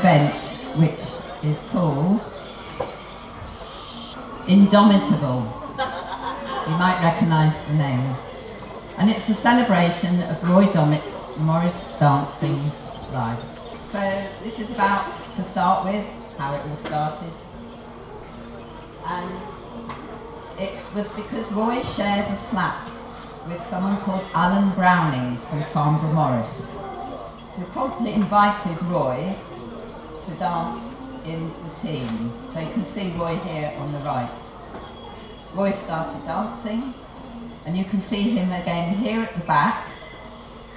event which is called InDommetable. You might recognise the name. And it's a celebration of Roy Dommett's Morris Dancing Live. So this is about, to start with, how it all started. And it was because Roy shared a flat with someone called Alan Browning from Farnborough Morris, who promptly invited Roy to dance in the team. So you can see Roy here on the right. Roy started dancing, and you can see him again here at the back,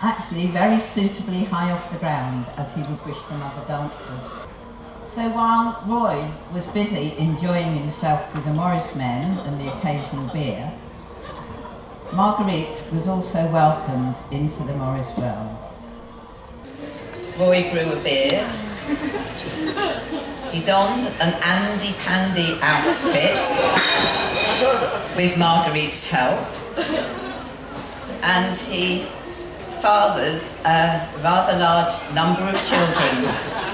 actually very suitably high off the ground, as he would wish from other dancers. So while Roy was busy enjoying himself with the Morris men and the occasional beer, Marguerite was also welcomed into the Morris world. Roy grew a beard. He donned an Andy Pandy outfit with Marguerite's help. And he fathered a rather large number of children,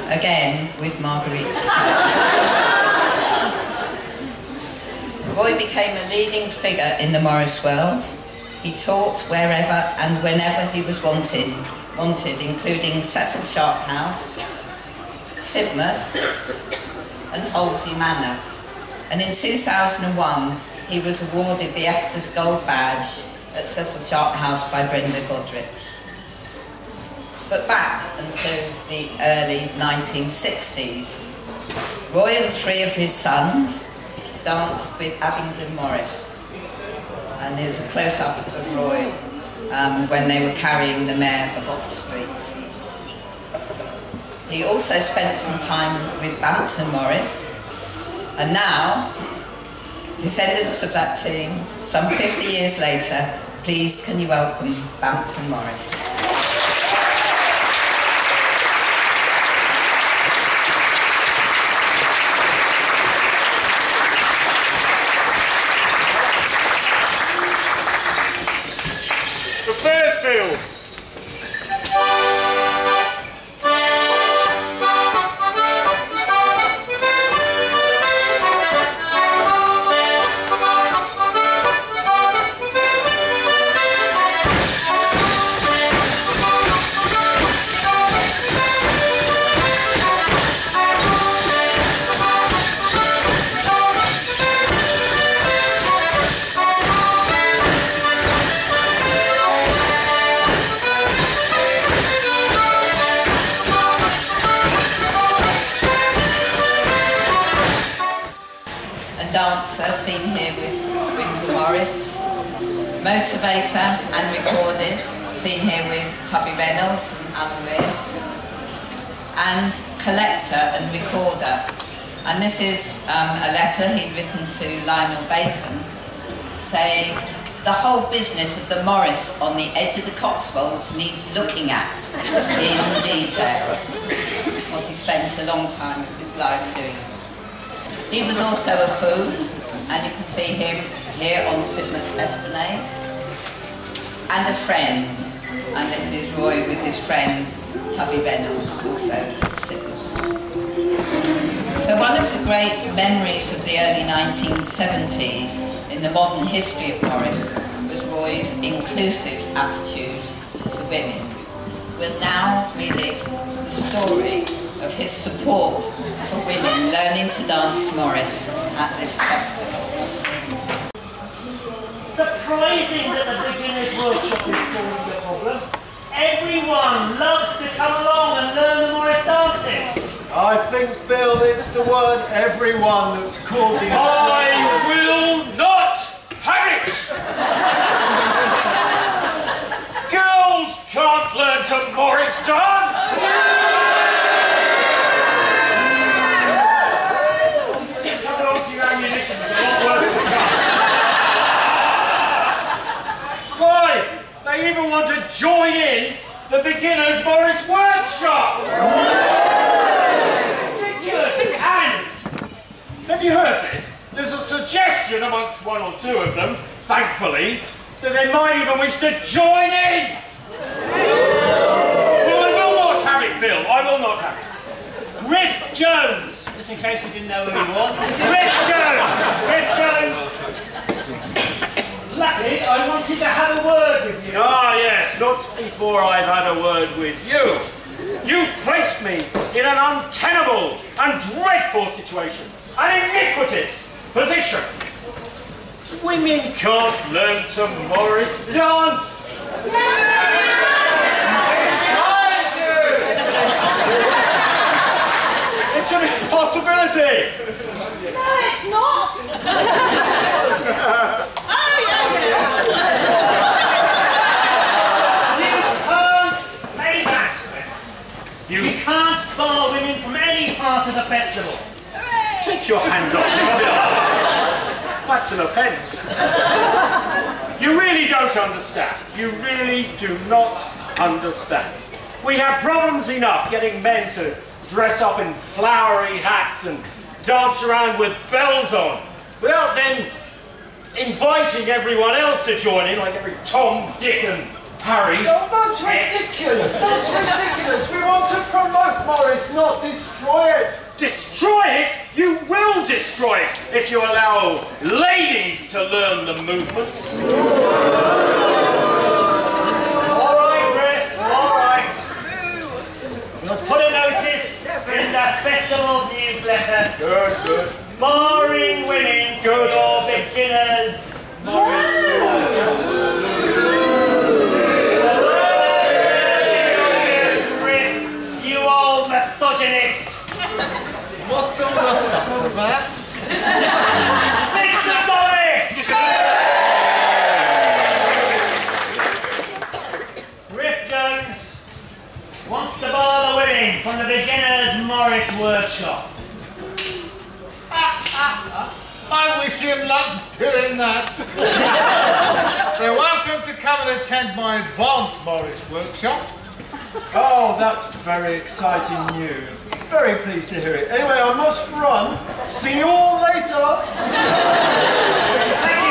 again with Marguerite's help. Roy became a leading figure in the Morris world. He taught wherever and whenever he was wanted, wanted including Cecil Sharp House, Sidmouth and Halsway Manor. And in 2001, he was awarded the EFDSS Gold Badge at Cecil Sharp House by Brenda Godrich. But back until the early 1960s, Roy and three of his sons danced with Abingdon Morris. And there's a close-up of Roy um, when they were carrying the mayor of Ock Street. He also spent some time with Bampton Morris, and now, descendants of that team, some 50 years later, please can you welcome Bampton Morris. Motivator and recorded, seen here with Tubby Reynolds and Alan Weir, and collector and recorder. And this is um, a letter he'd written to Lionel Bacon saying, the whole business of the Morris on the edge of the Cotswolds needs looking at in detail. It's what he spent a long time of his life doing. He was also a fool, and you can see him here on Sidmouth Esplanade. And a friend, and this is Roy with his friend Tubby Reynolds, also. So one of the great memories of the early 1970s in the modern history of Morris was Roy's inclusive attitude to women. We'll now relive the story of his support for women learning to dance Morris at this festival. Surprising that the workshop is causing a problem. Everyone loves to come along and learn the Morris dances. I think, Bill, it's the word everyone that's causing I will not have it! Girls can't learn to Morris dance! Even to join in! Well, I will not have it, Bill. I will not have it. Riff Jones, just in case you didn't know who he was. Riff Jones! Riff Jones! Luckily, I wanted to have a word with you. Ah, yes, not before I've had a word with you. You placed me in an untenable and dreadful situation, an iniquitous position. Women can't learn to Morris dance. It's an impossibility. No, it's not. You can't say that. You can't bar women from any part of the festival. take your hand off me. That's an offence. You really don't understand. You really do not understand. We have problems enough getting men to dress up in flowery hats and dance around with bells on, without then inviting everyone else to join in, like every Tom, Dick, and Harry. That's ridiculous. That's ridiculous. We want to promote Morris, not destroy it. Destroy it? You will destroy it if you allow ladies to learn the movements. All right, Riff, all right. We'll put a notice in the festival newsletter. Good, good. Barring women Good. your beginners. About? Mr. Morris! Riff Jones wants to bar the winning from the beginners Morris workshop. I wish him luck doing that. They're welcome to come and attend my advanced Morris workshop. Oh, that's very exciting news. Very pleased to hear it. Anyway, I must run. See you all later. Thank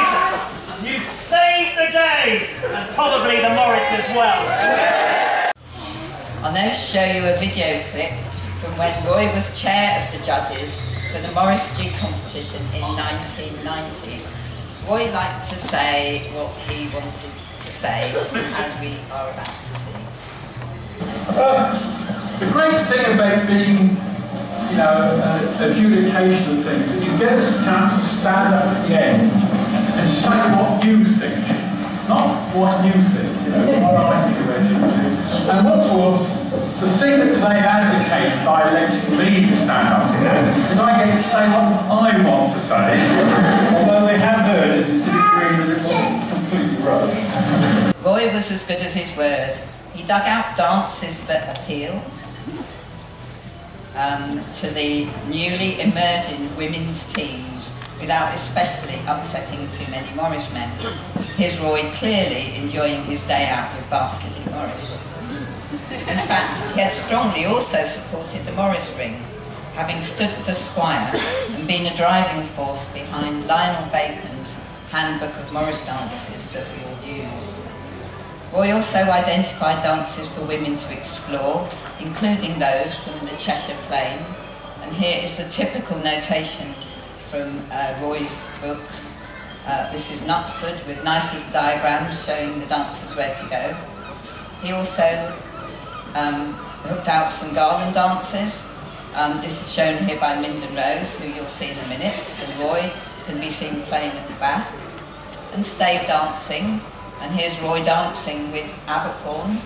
you. You've saved the day, and probably the Morris as well. I'll now show you a video clip from when Roy was chair of the judges for the Morris G competition in 1990. Roy liked to say what he wanted to say, as we are about to see. The great thing about being, you know, an adjudication of things, is you get a chance to stand up at the end and say what you think, not what you think, you know, what I think. And what's more, the thing that they advocate by electing me to stand up is I get to say what I want to say, although they have heard it to that completely rubbish. Roy was as good as his word. He dug out dances that appealed um, to the newly emerging women's teams without especially upsetting too many Morris men. Here's Roy clearly enjoying his day out with Bath City Morris. In fact, he had strongly also supported the Morris Ring, having stood for Squire and been a driving force behind Lionel Bacon's Handbook of Morris Dances that we. Roy also identified dances for women to explore, including those from the Cheshire Plain, and here is the typical notation from uh, Roy's books. Uh, this is Knutsford with nice little diagrams showing the dancers where to go. He also um, hooked out some garland dances. Um, this is shown here by Minden Rose, who you'll see in a minute, and Roy can be seen playing at the back. And stave dancing, and here's Roy dancing with Abercorn.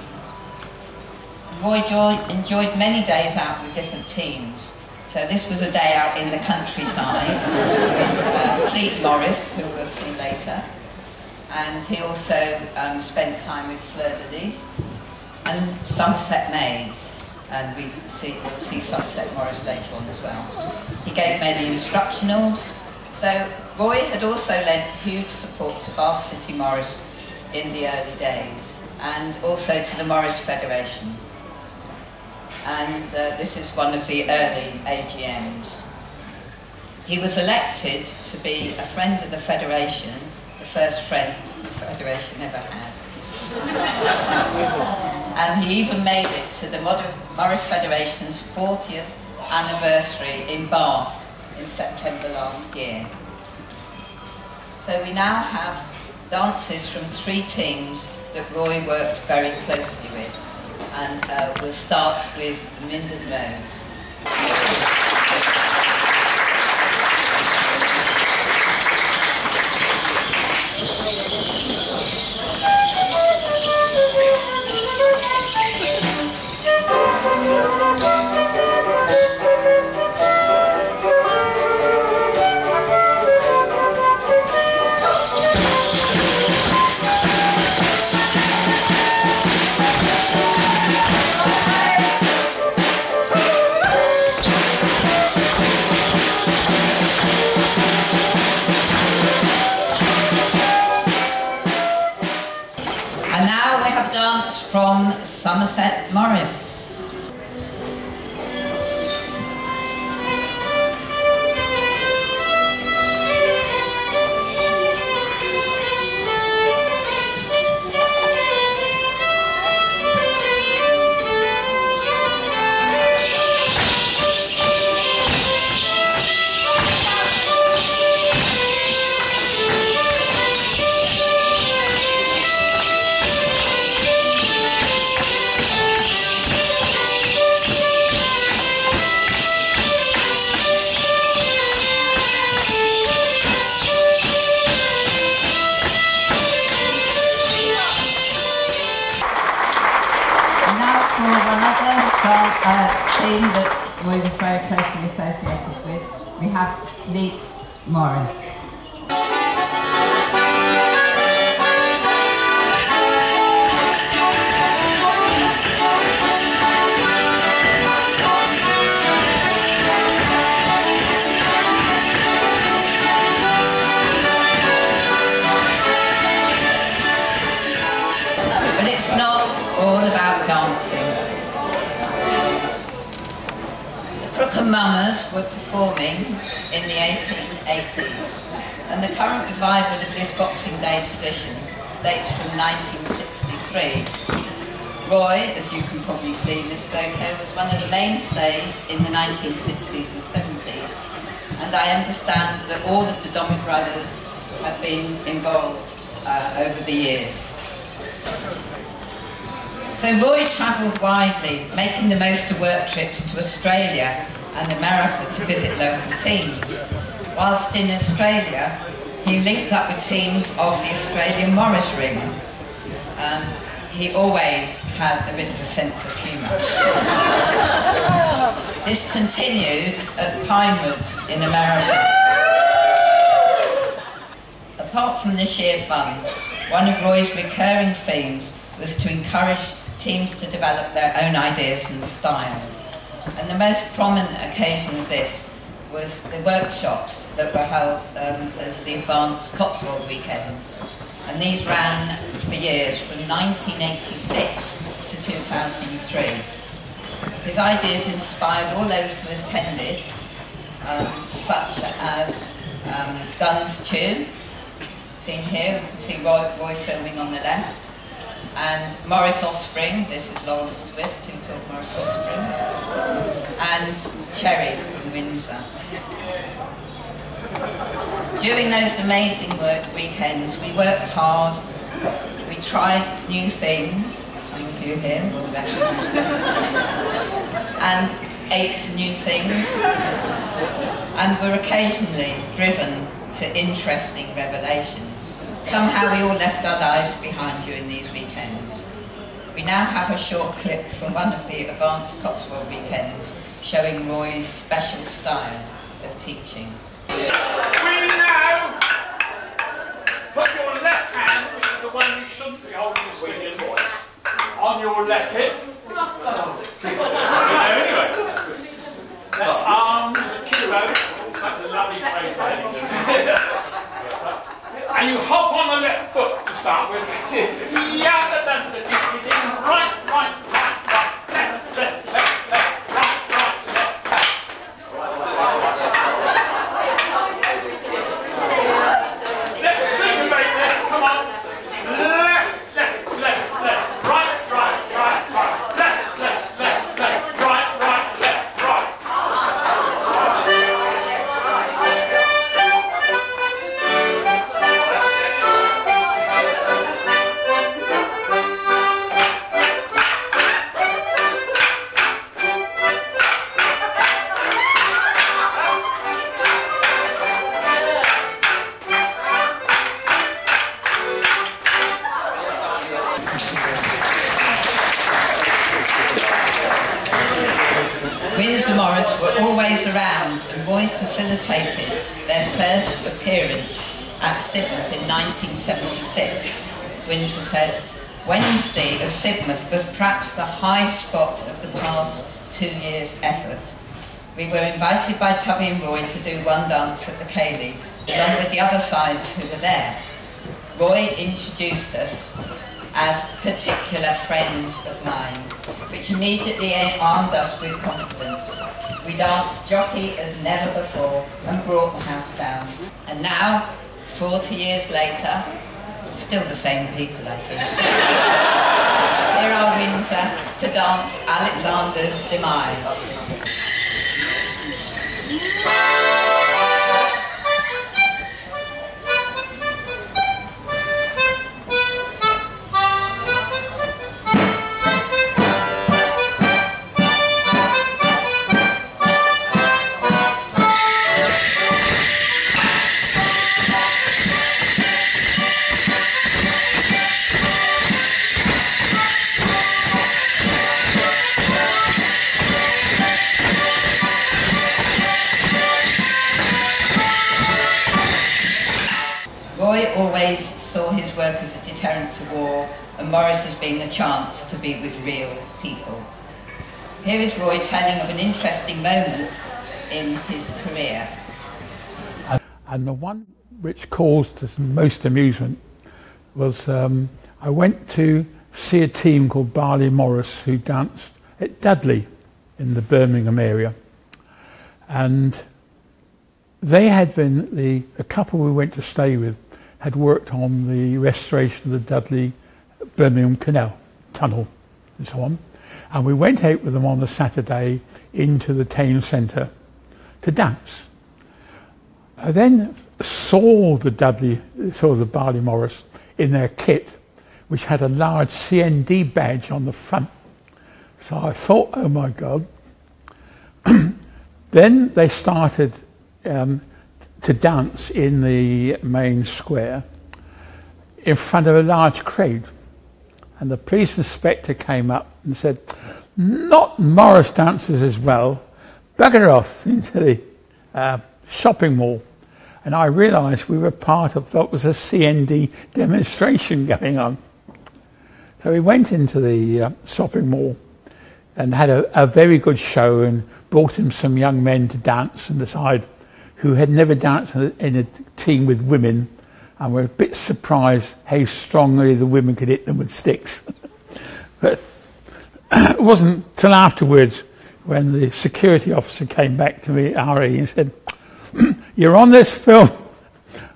Roy joy, enjoyed many days out with different teams. So this was a day out in the countryside with uh, Fleet Morris, who we'll see later. And he also um, spent time with Fleur de Lis and Somerset Maids. And we see, we'll see Somerset Morris later on as well. He gave many instructionals. So Roy had also lent huge support to Bath City Morris in the early days and also to the Morris Federation. And uh, this is one of the early AGMs. He was elected to be a friend of the Federation, the first friend the Federation ever had. and he even made it to the Morris Federation's 40th anniversary in Bath in September last year. So we now have dances from three teams that Roy worked very closely with. And uh, we'll start with Minden Rose. Have Fleet Morris. Mummers were performing in the 1880s, and the current revival of this Boxing Day tradition dates from 1963. Roy, as you can probably see in this photo, was one of the mainstays in the 1960s and 70s, and I understand that all of the Dommett brothers have been involved uh, over the years. So Roy travelled widely, making the most of work trips to Australia and America to visit local teams. Whilst in Australia, he linked up with teams of the Australian Morris Ring. Um, he always had a bit of a sense of humour. this continued at Pinewoods in America. Apart from the sheer fun, one of Roy's recurring themes was to encourage teams to develop their own ideas and styles. And the most prominent occasion of this was the workshops that were held um, as the Advanced Cotswold Weekends. And these ran for years from 1986 to 2003. His ideas inspired all those who attended, um, such as um, Dunn's Tune, seen here, you can see Roy, Roy filming on the left, and Morris Offspring, this is Laurel Swift who taught Morris Offspring, and Cherry from Windsor. During those amazing work weekends, we worked hard, we tried new things, some of you here will recognise this, and ate new things, and were occasionally driven to interesting revelations. Somehow we all left our lives behind during these weekends. We now have a short clip from one of the Advanced Cotswold weekends showing Roy's special style of teaching. We now put your left hand, which is the one you shouldn't be holding the stick in, on your left hip. anyway, that's arms akimbo. That's a lovely phrase. Eddie. and you hop on the left foot to start with. Roy facilitated their first appearance at Sidmouth in 1976. Windsor said, Wednesday of Sidmouth was perhaps the high spot of the past two years' effort. We were invited by Tubby and Roy to do one dance at the Ceilidh, along with the other sides who were there. Roy introduced us as particular friends of mine, which immediately armed us with confidence. We danced jockey as never before and brought the house down. And now, 40 years later, still the same people, I think. Here are Windsor to dance Alexander's demise. Morris as being a chance to be with real people. Here is Roy telling of an interesting moment in his career. And the one which caused us most amusement was um, I went to see a team called Barley Morris who danced at Dudley in the Birmingham area. And they had been, the, the couple we went to stay with had worked on the restoration of the Dudley Birmingham Canal tunnel and so on. And we went out with them on the Saturday into the town centre to dance. I then saw the Dudley, saw the Barley Morris in their kit, which had a large CND badge on the front. So I thought, oh my God. then they started um, to dance in the main square in front of a large crowd. And the police inspector came up and said, not Morris dancers as well, bugger off into the uh, shopping mall. And I realised we were part of what was a CND demonstration going on. So we went into the uh, shopping mall and had a, a, very good show and brought in some young men to dance and decide who had never danced in a, in a team with women and we were a bit surprised how strongly the women could hit them with sticks. but it wasn't till afterwards when the security officer came back to me, Ari, and said, You're on this film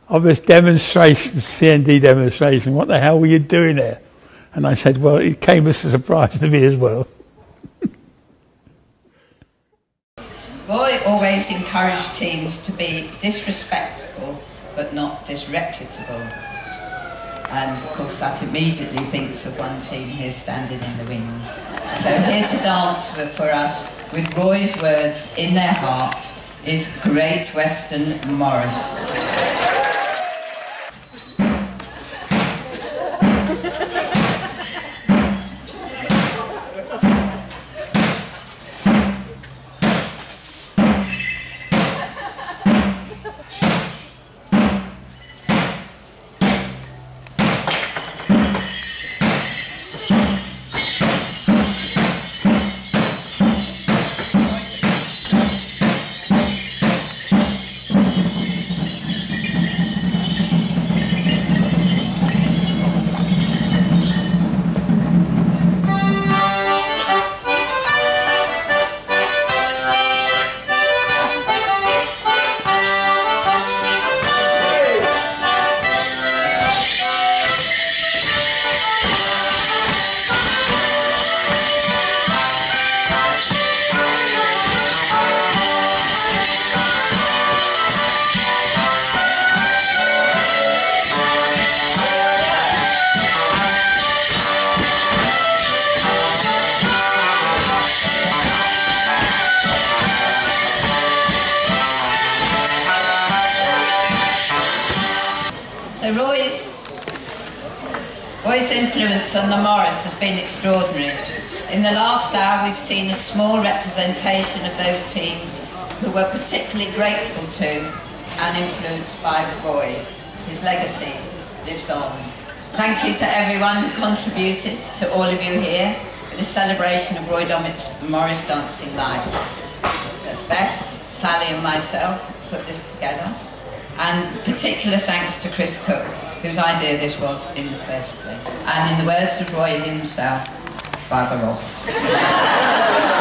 of this demonstration, CND demonstration. What the hell were you doing there? And I said, Well, it came as a surprise to me as well. Roy always encouraged teams to be disrespectful but not disreputable. And of course that immediately thinks of one team here standing in the wings. So here to dance for us with Roy's words in their hearts is Great Western Morris. On the Morris has been extraordinary. In the last hour, we've seen a small representation of those teams who were particularly grateful to and influenced by Roy. His legacy lives on. Thank you to everyone who contributed, to all of you here, for this celebration of Roy Dommett's Morris Dancing Life. That's Beth, Sally and myself put this together. And particular thanks to Chris Cook, whose idea this was in the first place. And in the words of Roy himself, bugger off.